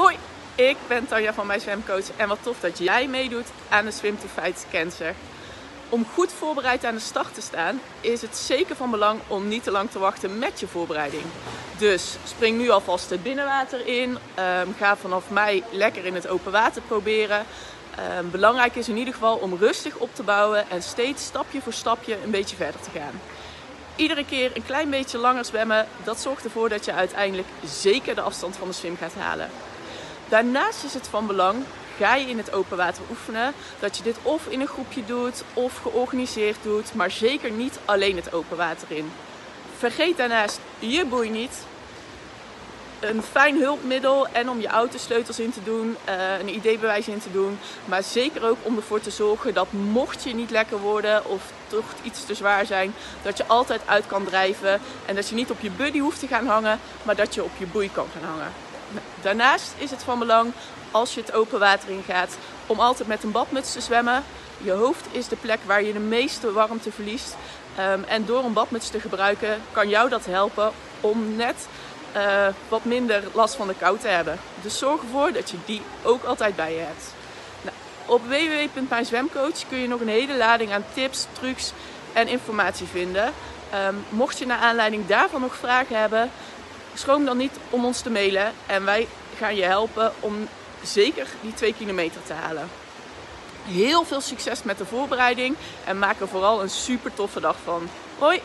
Hoi, ik ben Tanja van mijn zwemcoach en wat tof dat jij meedoet aan de Swim to Fight Cancer. Om goed voorbereid aan de start te staan is het zeker van belang om niet te lang te wachten met je voorbereiding. Dus spring nu alvast het binnenwater in. Ehm, ga vanaf mei lekker in het open water proberen. Ehm, belangrijk is in ieder geval om rustig op te bouwen en steeds stapje voor stapje een beetje verder te gaan. Iedere keer een klein beetje langer zwemmen, dat zorgt ervoor dat je uiteindelijk zeker de afstand van de swim gaat halen. Daarnaast is het van belang, ga je in het open water oefenen, dat je dit of in een groepje doet of georganiseerd doet, maar zeker niet alleen het open water in. Vergeet daarnaast je boei niet. Een fijn hulpmiddel en om je autosleutels in te doen, uh, een ID-bewijs in te doen. Maar zeker ook om ervoor te zorgen dat mocht je niet lekker worden of toch iets te zwaar zijn, dat je altijd uit kan drijven. En dat je niet op je buddy hoeft te gaan hangen, maar dat je op je boei kan gaan hangen. Daarnaast is het van belang als je het open water ingaat om altijd met een badmuts te zwemmen. Je hoofd is de plek waar je de meeste warmte verliest. Um, en door een badmuts te gebruiken kan jou dat helpen om net uh, wat minder last van de kou te hebben. Dus zorg ervoor dat je die ook altijd bij je hebt. Nou, op www.mijnzwemcoach kun je nog een hele lading aan tips, trucs en informatie vinden. Um, mocht je naar aanleiding daarvan nog vragen hebben, schroom dan niet om ons te mailen. En wij gaan je helpen om zeker die 2 kilometer te halen. Heel veel succes met de voorbereiding en maak er vooral een super toffe dag van. Hoi!